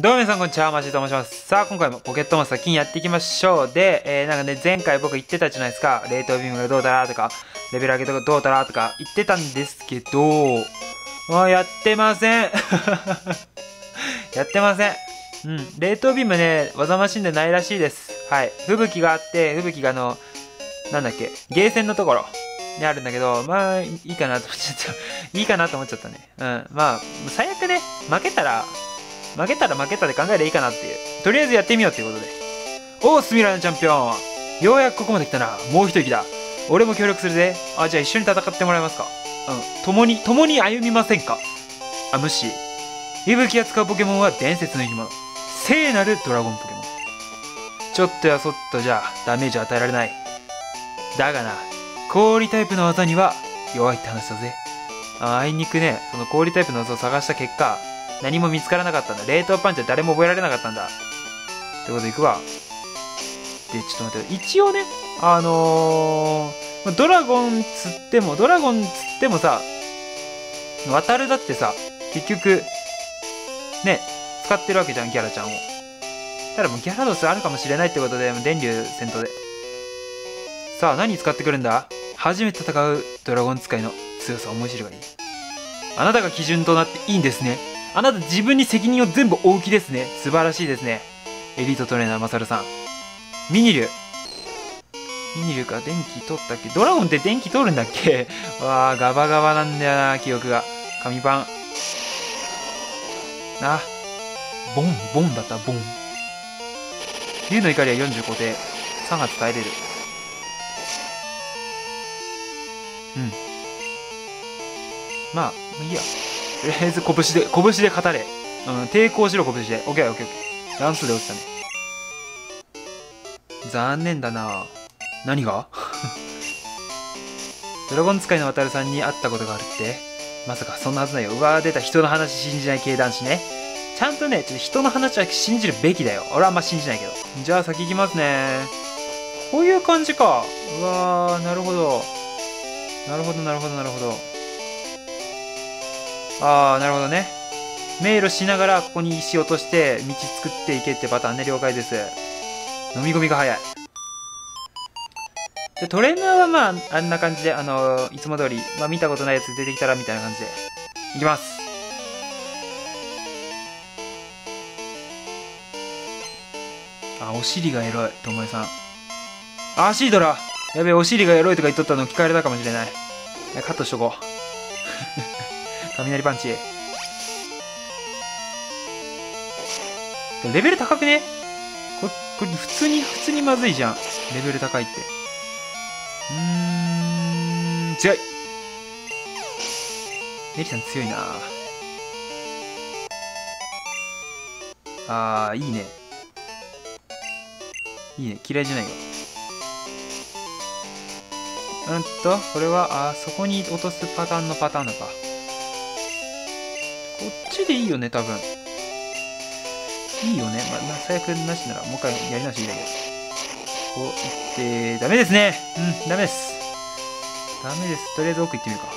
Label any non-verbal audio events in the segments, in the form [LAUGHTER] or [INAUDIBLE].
どうも皆さんこんにちは、マジと申します。さあ、今回もポケットモンスター金やっていきましょう。で、えー、なんかね、前回僕言ってたじゃないですか。冷凍ビームがどうだらとか、レベル上げとかどうだらとか言ってたんですけど、あやってません。[LAUGHS] やってません。うん、冷凍ビームね、技マシンでないらしいです。はい。吹雪があって、吹雪があの、なんだっけ、ゲーセンのところにあるんだけど、まあ、いいかなと思っちゃった。いいかなと思っちゃったね。うん。まあ、最悪ね、負けたら、負けたら負けたで考えればいいかなっていう。とりあえずやってみようっていうことで。おお、スミラのチャンピオンようやくここまで来たな。もう一息だ。俺も協力するぜ。あ、じゃあ一緒に戦ってもらえますか。うん。共に、共に歩みませんかあ、無視。息吹が使うポケモンは伝説の生き物。聖なるドラゴンポケモン。ちょっとやそっとじゃダメージ与えられない。だがな、氷タイプの技には弱いって話だぜ。ああいにくね、その氷タイプの技を探した結果、何も見つからなかったんだ。冷凍パンチは誰も覚えられなかったんだ。ってことでいくわ。で、ちょっと待って、一応ね、あのー、ドラゴンつっても、ドラゴンつってもさ、渡るだってさ、結局、ね、使ってるわけじゃん、ギャラちゃんを。ただもうギャラドスあるかもしれないってことで、電流戦闘で。さあ、何使ってくるんだ？初めて戦うドラゴン使いの強さを思い知るがいい。あなたが基準となっていいんですね。あなた自分に責任を全部負う気ですね。素晴らしいですね。エリートトレーナーマサルさん。ミニリュウ。ミニリュウか、電気取ったっけ？ドラゴンって電気取るんだっけ？[LAUGHS] わあ、ガバガバなんだよな、記憶が。紙パン。な。ボン、ボンだった、ボン。竜の怒りは40固定。3発耐えれる。うん。まあ、いいや。とりあえず拳で、拳で語れ。うん、抵抗しろ、拳で。オッケーオッケーオッケー。乱数で落ちたね。残念だな何が？[LAUGHS] ドラゴン使いの渡るさんに会ったことがあるってまさかそんなはずないよ。うわー出た人の話信じない系男子ね。ちゃんとね、ちょっと人の話は信じるべきだよ。俺はあんま信じないけど。じゃあ先行きますね。こういう感じか。うわー、なるほど。なるほど、なるほど、なるほど。あー、なるほどね。迷路しながらここに石落として道作っていけってパターンね。了解です。飲み込みが早い。で、トレーナーはまあ、あんな感じで、あのーいつも通り、まあ見たことないやつ出てきたらみたいな感じで。いきます。あ、お尻がエロい、ともえさん。あ、シードラやべえ、お尻がエロいとか言っとったの聞かれたかもしれない。いカットしとこう。雷パンチ。レベル高くね？これ、これ普通に、普通にまずいじゃん。レベル高いって。うーん、強い。ネリさん強いなあー、いいね。いいね。嫌いじゃないよ。うんと、これは、あ、そこに落とすパターンのパターンだか。ちでいいよね、多分。いいよね。まあ、最悪なしなら、もう一回やり直しいいんだけど。こう行って、ダメですね。うん、ダメです。ダメです。とりあえず奥行ってみるか。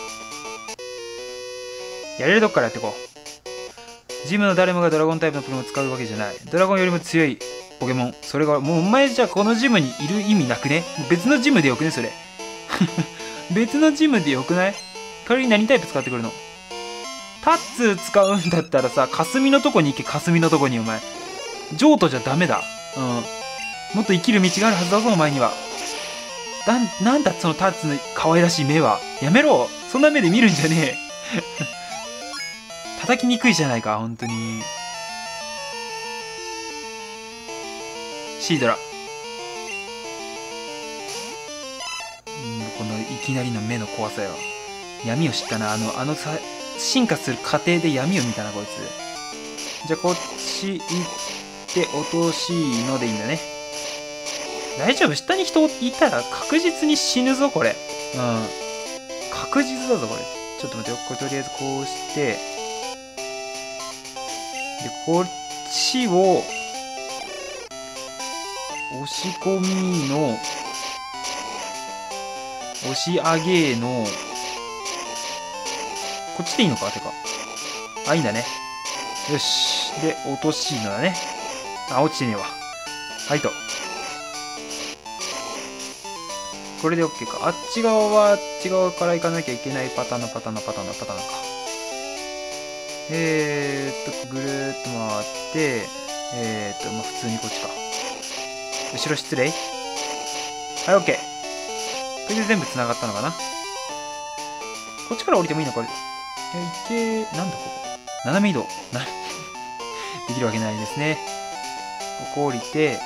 やれるとこからやってこう。ジムの誰もがドラゴンタイプのポケモンを使うわけじゃない。ドラゴンよりも強いポケモン。それが、もうお前じゃこのジムにいる意味なくね別のジムでよくねそれ。[LAUGHS] 別のジムでよくない？仮に何タイプ使ってくるの？タッツ使うんだったらさ、霞のとこに行け、霞のとこにお前。譲渡じゃダメだ。うん。もっと生きる道があるはずだぞ、お前には。だ、なんだそのタッツの可愛らしい目は。やめろそんな目で見るんじゃねえ。[LAUGHS] 叩きにくいじゃないか、本当に。シードラ。うん、このいきなりの目の怖さよ。闇を知ったな。あの、あのさ、進化する過程で闇を見たな、こいつ。じゃあ、こっち行って、落としのでいいんだね。大丈夫？下に人いたら確実に死ぬぞ、これ。うん。確実だぞ、これ。ちょっと待ってよ。これとりあえずこうして、で、こっちを、押し込みの、押し上げの、こっちでいいのか？てか。あ、いいんだね。よし。で落としのだね。あ落ちてねえわ。はいと。これで OK か。あっち側はあっち側から行かなきゃいけないパターンのパターンのパターンのパターンか。えー、っとぐるーっと回ってえー、っとまあ普通にこっちか。後ろ失礼。はい OK これで全部繋がったのかな？こっちから降りてもいいのか？いえ、いて、なんだここ？斜め移動。[LAUGHS] できるわけないですね。ここ降りて、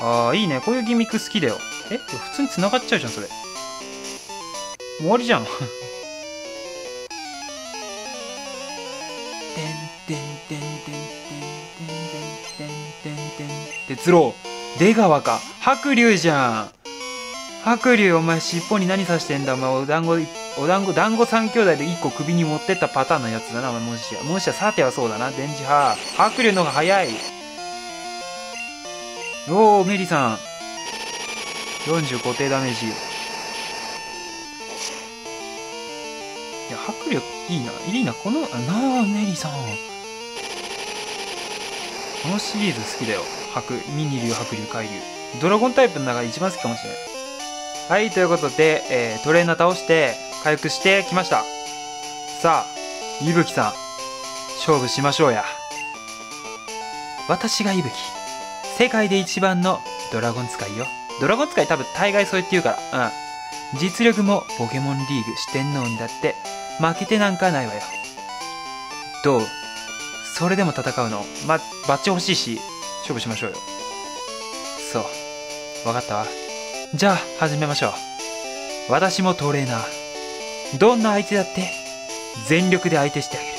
ああ、いいね。こういうギミック好きだよ。え普通に繋がっちゃうじゃん、それ。終わりじゃん。哲郎出川か白龍じゃん白龍お前尻尾に何さしてんだ？お前お団子いっお団子団子三兄弟で1個首に持ってったパターンのやつだなお前もしや。もしやさてはそうだな。電磁波。白龍の方が早い。おおメリさん。40固定ダメージ。いや白龍いいな。いいな。このあなあメリさん。このシリーズ好きだよ。白ミニ竜白竜海竜。ドラゴンタイプの中で一番好きかもしれない。はいということで、えー、トレーナー倒して回復してきました。さあいぶきさん勝負しましょうや。私がいぶき世界で一番のドラゴン使いよ。ドラゴン使い多分大概そう言って言うから。うん。実力もポケモンリーグ四天王にだって負けてなんかないわよ。どう？それでも戦うの？まバッチ欲しいし勝負しましょうよ。そう。分かったわ。じゃあ始めましょう。私もトレーナー。どんな相手だって全力で相手してあげる。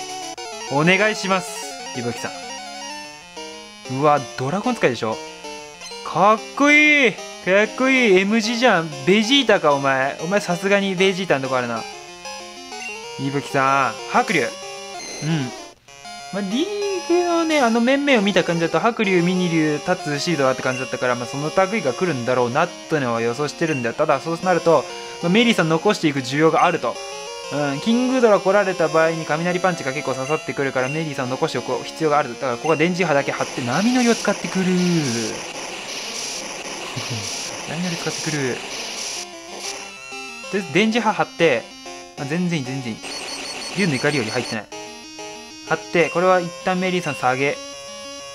お願いしますいぶきさん。うわドラゴン使いでしょ？かっこいいかっこいい M 字じゃん。ベジータかお前。お前さすがにベジータのとこあるな。いぶきさん白龍。うん。まあ、リーグのねあの面々を見た感じだと白龍ミニ龍タツシードラって感じだったから、まあ、その類が来るんだろうなというのは予想してるんだよ。ただそうなると、メリーさん残していく需要があると。うん、キングドラ来られた場合に雷パンチが結構刺さってくるからメリーさん残しておく必要がある。だからここは電磁波だけ張って波乗りを使ってくる。波乗り使ってくる。で電磁波張ってあ全然いい全然いい。竜の怒りより入ってない。張ってこれは一旦メリーさん下げ。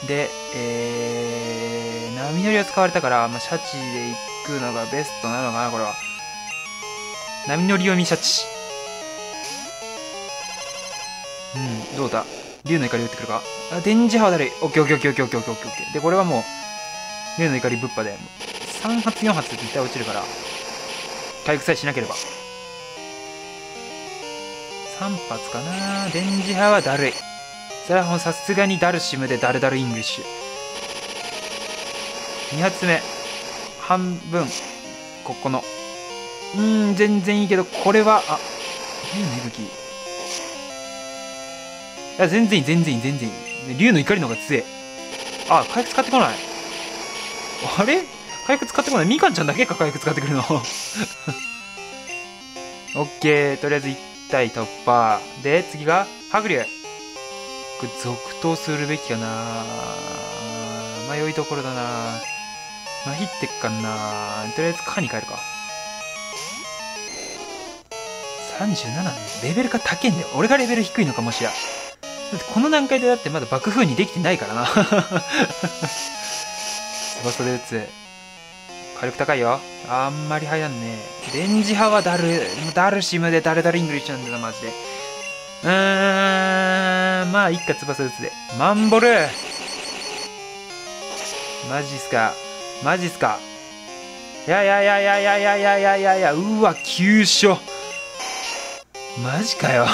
でえー、波乗りを使われたから、まあ、シャチで行くのがベストなのかなこれは波乗り読みシャチうん、どうだ？竜の怒り打ってくるか？あ、電磁波はだるい。オッケーオッケーオッケーオッケーオッケーオッケー。で、これはもう、竜の怒りぶっぱで、3発4発絶対落ちるから、回復さえしなければ。3発かな？電磁波はだるい。それはもうさすがにダルシムでダルダルイングリッシュ。2発目。半分。ここの。うん、全然いいけど、これは、あ、竜の息吹。いや、全然いい、全然いい、全然いい。竜の怒りの方が強え。あ、回復使ってこない。あれ？回復使ってこない？みかんちゃんだけか回復使ってくるの？[LAUGHS] オッケー。とりあえず1体突破。で、次が、白龍。これ続投するべきかな迷いどころだなまひってっかんなとりあえず、かに変えるか。37レベルが高いんだよ。俺がレベル低いのかもしや。だってこの段階でだってまだ爆風にできてないからな。[LAUGHS] 翼で撃つ。火力高いよ。あんまり入らんね。電磁波はダル、ダルシムでダルダルイングリッシュなんだな、マジで。うーん、まあ、一回翼撃つで。マンボルマジっすか。マジっすか。いやいやいやいやいやいやいやいやいやいや、うわ、急所。マジかよ。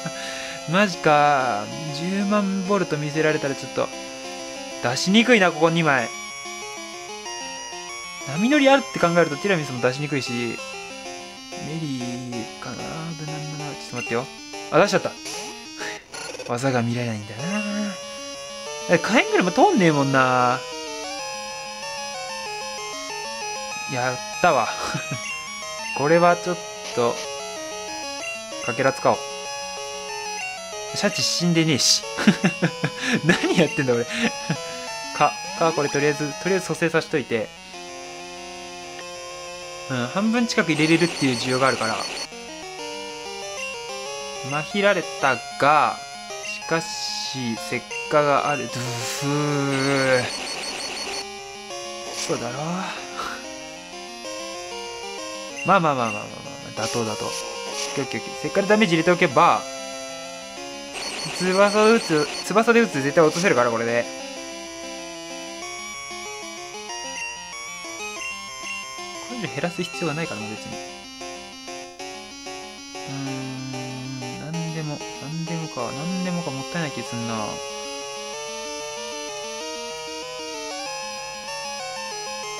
[LAUGHS] マジか。10万ボルト見せられたらちょっと、出しにくいな、ここ2枚。波乗りあるって考えるとティラミスも出しにくいし、メリーかな無難だな。ちょっと待ってよ。あ、出しちゃった。[LAUGHS] 技が見られないんだな。え、火炎グルも通んねえもんな。やったわ。[LAUGHS] これはちょっと、かけら使おう。シャチ死んでねえし。[LAUGHS] 何やってんだ俺。[LAUGHS] かかこれとりあえずとりあえず蘇生させといて。うん半分近く入れれるっていう需要があるから。まひられたがしかし石化がある。ドゥフー。そうだろ。[LAUGHS] まあまあまあまあまあまあ妥当だとオッケーオッケーオッケー。石化でダメージ入れておけば翼で撃つ翼で撃つ絶対落とせるからこれで。これ以上減らす必要はないからな別に。うーん何でも何でもか何でもかもったいない気すんな。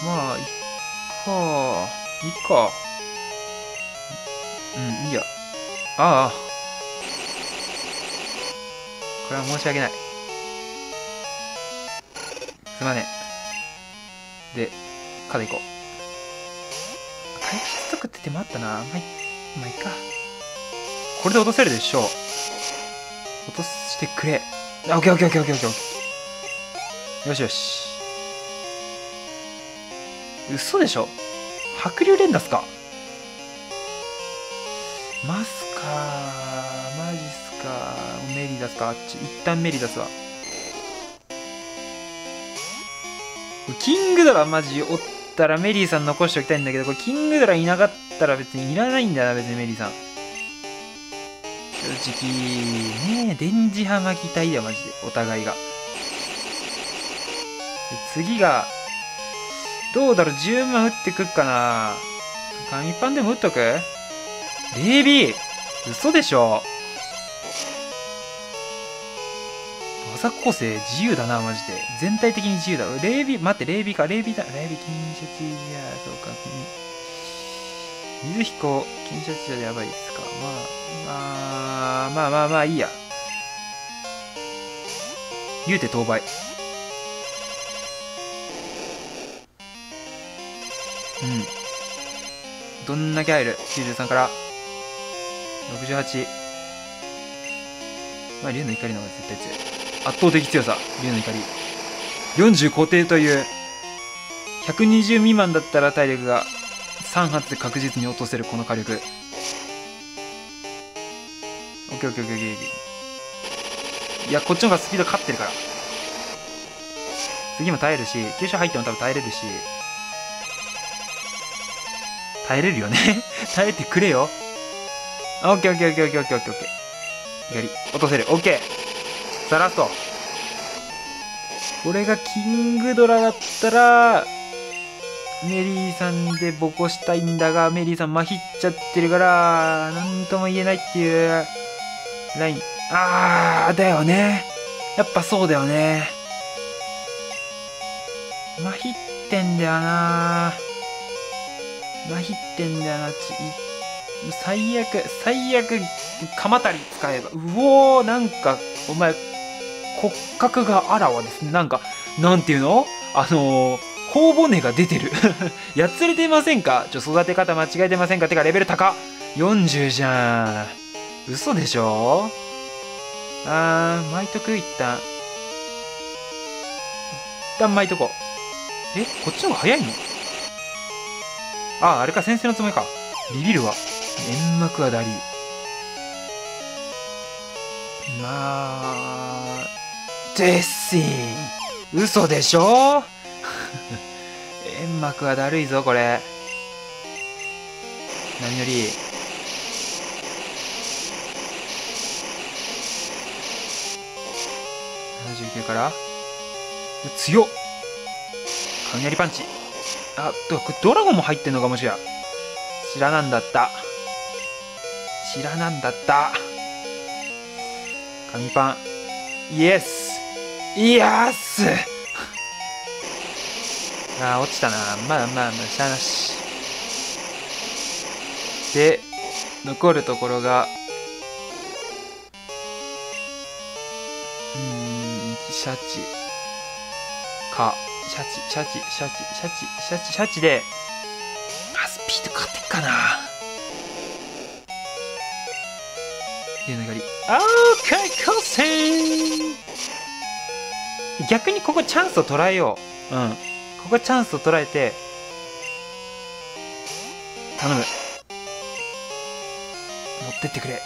まあいっかいっか。うんいいやああ。これは申し訳ない。すまねでカで行こう。回復ストックって手間あったな。まあいまあいいか。これで落とせるでしょう。落としてくれ。あオッケーオッケーオッケーオッケーオッケーよしよし。嘘でしょ？白竜連打すか？マスかマジっすか。メリ出すか。あっち一旦メリ出すわ。キングドラマジおったらメリーさん残しておきたいんだけどこれキングドラいなかったら別にいらないんだよな別にメリーさん。正直ねえ電磁波巻きたいだよマジで。お互いが。次がどうだろう10万打ってくっかな。紙パンでも打っとく？レイビ嘘でしょ。技構成自由だなマジで。全体的に自由だ。レイビー待ってレイビーか。レイビーだ。レイビー金シャチじゃそうか。水彦金シャチじゃやばいっすか。まあまあまあまあまあいいや。言うて当倍。うん。どんだけ入る？93から。68まあ竜の怒りの方が絶対強い。圧倒的強さ竜の怒り40固定という120未満だったら体力が3発で確実に落とせるこの火力。オッケーオッケーオッケーオッケー。いやこっちの方がスピード勝ってるから。次も耐えるし急所入っても多分耐えれるし。耐えれるよね。[LAUGHS] 耐えてくれよ。オッケーオッケーオッケーオッケーオッケーオッケー。オッケーやり。落とせる。オッケー。さあラスト。これがキングドラだったらメリーさんでボコしたいんだがメリーさんまひっちゃってるから何とも言えないっていうライン。あーだよね。やっぱそうだよね。まひってんだよな。まひってんだよなち。最悪最悪鎌足り使えばうおーなんかお前骨格があらわですね。なんかなんていうの？あのー、頬骨が出てる。[LAUGHS] やつれてませんか？ちょ育て方間違えてませんかてかレベル高。40じゃん。嘘でしょ？あー巻いとく一旦。一旦巻いとこえこっちの方が早いの？ああれか先生のつもりか。ビビるわ。煙幕はダリまあデッシン。嘘でしょ？[LAUGHS] 煙幕はだるいぞこれ。何より。79から。強っ。雷パンチ。あこれドラゴンも入ってんのかもしや。知らなんだった。知らなんだった。紙パン。イエスイエスあー落ちたな。まあまあまあしゃあなし。で残るところが。うんシャチ。か。シャチシャチシャチシャチシャチシャチで。竜の光あー開口戦。逆にここチャンスを捉えよう。うん。ここチャンスを捉えて頼む。持ってってくれ。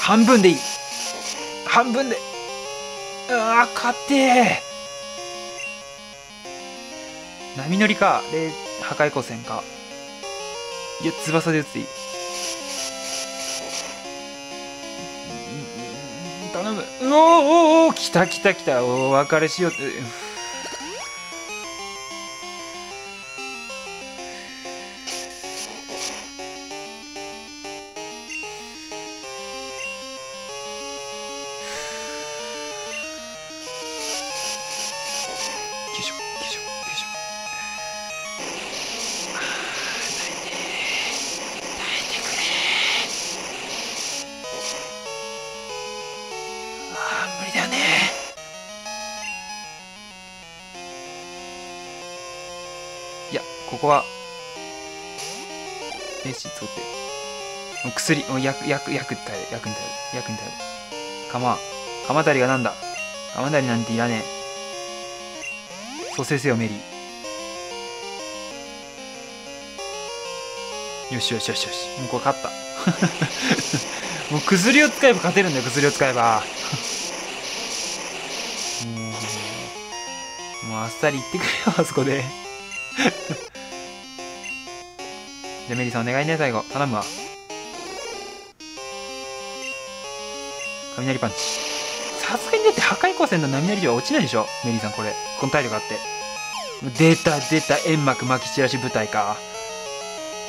半分でいい。半分で。うわー勝ってー。波乗りか。破壊光線か。いや翼で撃ついいうおおお来た来た来たお別れしようって。メッシ作ってもう薬もう薬薬薬に耐える。薬に耐える。薬に耐える鎌鎌足りがなんだ？鎌足りなんていらねえ。蘇生せよメリー。よしよしよしよし。もうこれ勝った。[LAUGHS] もう薬を使えば勝てるんだよ薬を使えば。もうもうあっさり言ってくれよあそこで。じゃメリーさんお願いね最後。頼むわ。雷パンチ。さすがにだって破壊光線の雷では落ちないでしょ。メリーさんこれ。この体力あって。出た出た。煙幕まき散らし部隊か。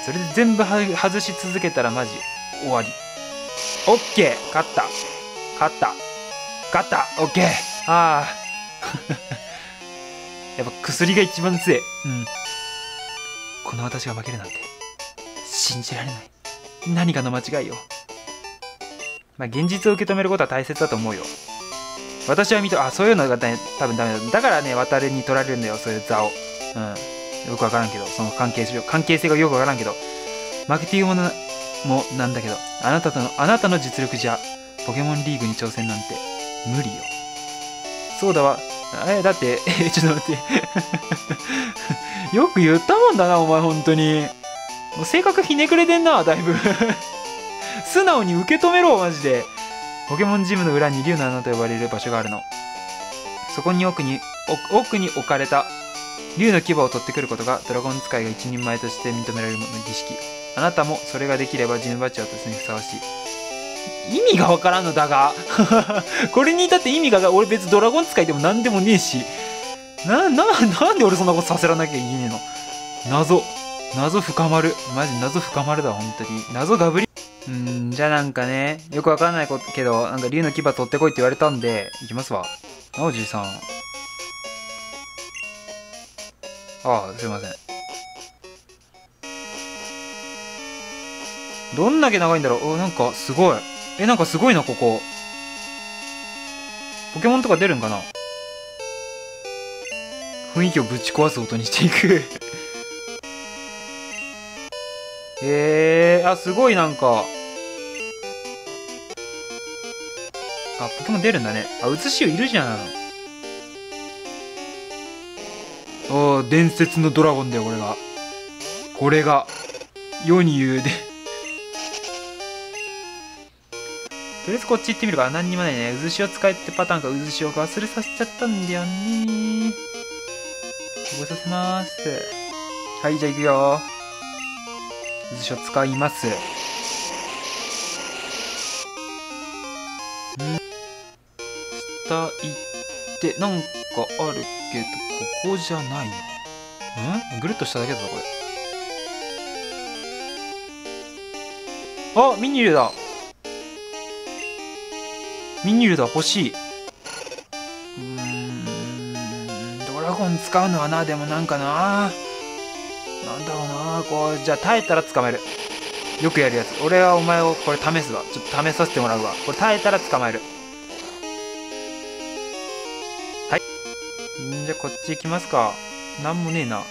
それで全部外し続けたらマジ終わり。オッケー。勝った。勝った。勝った。オッケー。ああ。[LAUGHS] やっぱ薬が一番強い。うん。この私が負けるなんて。信じられない。何かの間違いよまあ現実を受け止めることは大切だと思うよ。私は見とあそういうのが多分ダメだ。だからね渡るに取られるんだよそういう座を。うん。よくわからんけど。その関係性関係性がよくわからんけど。負けていうものもなんだけど。あなたとのあなたの実力じゃポケモンリーグに挑戦なんて無理よ。そうだわ。えだって [LAUGHS] えちょっと待って。[LAUGHS] よく言ったもんだなお前本当に。もう性格ひねくれてんな、だいぶ [LAUGHS] 素直に受け止めろ、マジで。ポケモンジムの裏に竜の穴と呼ばれる場所があるの。そこに奥に、奥に置かれた竜の牙を取ってくることがドラゴン使いが一人前として認められるもの儀式。あなたもそれができればジムバッジを落とすにふさわしい。意味がわからんのだが [LAUGHS] これに至って意味が俺別ドラゴン使いでも何でもねえし。な、な、なんで俺そんなことさせらなきゃいけねえの？謎。謎深まる。マジ謎深まるだ、本当に。謎ガブリ。うん、じゃあなんかね、よくわかんないことけど、なんか竜の牙取ってこいって言われたんで、行きますわ。あおじいさん。ああ、すいません。どんだけ長いんだろうお、なんかすごい。え、なんかすごいな、ここ。ポケモンとか出るんかな雰囲気をぶち壊す音にしていくへえ、あ、すごいなんか。あ、ポケモン出るんだね。あ、うつしいるじゃん。おー、伝説のドラゴンだよ、これが。これが、世に言うでとりあえずこっち行ってみるか。何にもないね。渦潮使えってパターンか。渦潮忘れさせちゃったんだよね。覚えさせます。はい、じゃあ行くよ。辞書使います。ん下行って、なんかあるけど、ここじゃないの。んぐるっとしただけだぞ、これ。あミニルだミニルだ、欲しい。うん、ドラゴン使うのはな、でもなんかな。なんだろうなこうじゃあ耐えたら捕まえる。よくやるやつ。俺はお前をこれ試すわ。ちょっと試させてもらうわ。これ耐えたら捕まえる。はい。んじゃあこっち行きますか。なんもねえな。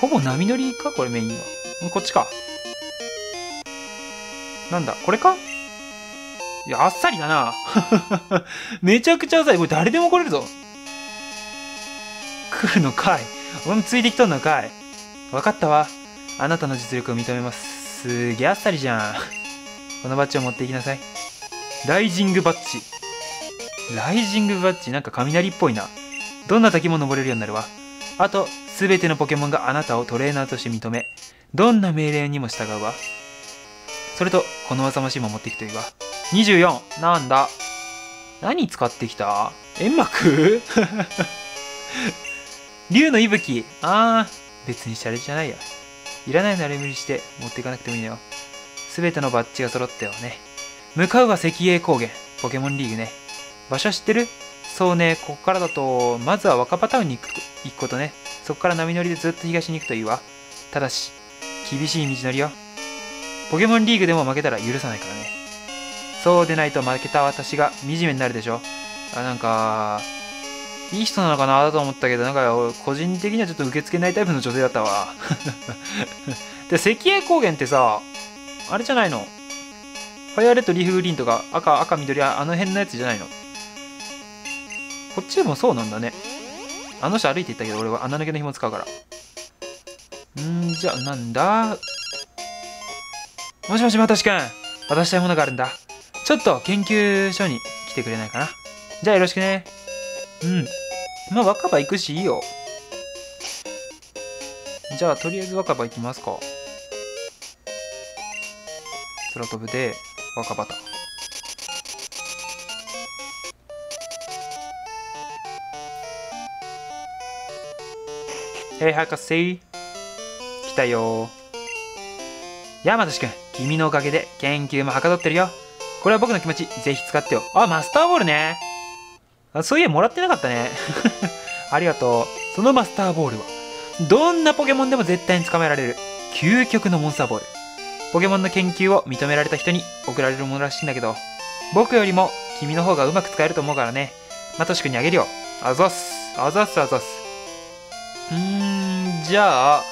ほぼ波乗りか？これメインは。こっちか。なんだ？これか？いや、あっさりだな。[LAUGHS] めちゃくちゃあっさり。これ誰でも来れるぞ。来るのかい。俺もついてきとんのかい。わかったわ。あなたの実力を認めます。すげえあっさりじゃん。このバッジを持っていきなさい。ライジングバッジ。ライジングバッジなんか雷っぽいな。どんな滝も登れるようになるわ。あと、すべてのポケモンがあなたをトレーナーとして認め、どんな命令にも従うわ。それと、この技マシンも持っていくといいわ。24! なんだ何使ってきた？煙幕？[LAUGHS] 竜の息吹あー、別にシャレじゃないや。いらないなら無理して持っていかなくてもいいのよ。すべてのバッジが揃ったよね。向かうは石英高原、ポケモンリーグね。場所知ってる？そうね、ここからだと、まずは若葉タウンに行く行くことね。そこから波乗りでずっと東に行くといいわ。ただし、厳しい道のりよ。ポケモンリーグでも負けたら許さないからね。そうでないと負けた私が惨めになるでしょ。あ、なんか、いい人なのかなと思ったけど、なんか、個人的にはちょっと受け付けないタイプの女性だったわ。[LAUGHS] で、セキエイ高原ってさ、あれじゃないの？ファイアレッド、リーフグリーンとか赤、赤、緑、あの辺のやつじゃないの？こっちでもそうなんだね。あの人歩いていったけど、俺は穴抜けの紐使うから。んーじゃあ、なんだ？もしもし、またしくん。渡したいものがあるんだ。ちょっと研究所に来てくれないかな。じゃあよろしくね。うん。まあ、若葉行くしいいよ。じゃあ、とりあえず若葉行きますか。空飛ぶで、若葉だ。へい、博士。来たよ。ヤマトシ君、君のおかげで研究もはかどってるよ。これは僕の気持ち、ぜひ使ってよ。あ、マスターボールね。あそういえばもらってなかったね。[LAUGHS] ありがとう。そのマスターボールは、どんなポケモンでも絶対に捕まえられる、究極のモンスターボール。ポケモンの研究を認められた人に贈られるものらしいんだけど、僕よりも君の方がうまく使えると思うからね。まとしくにあげるよ。あざっす。あざっすあざっす。うーん、じゃあ、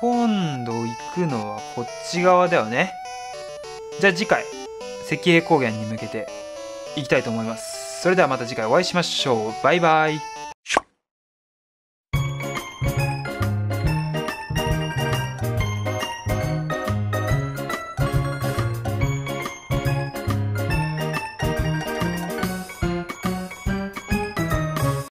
今度行くのはこっち側だよね。じゃあ次回、石英高原に向けて行きたいと思います。それではまた次回お会いしましょう。バイバイ。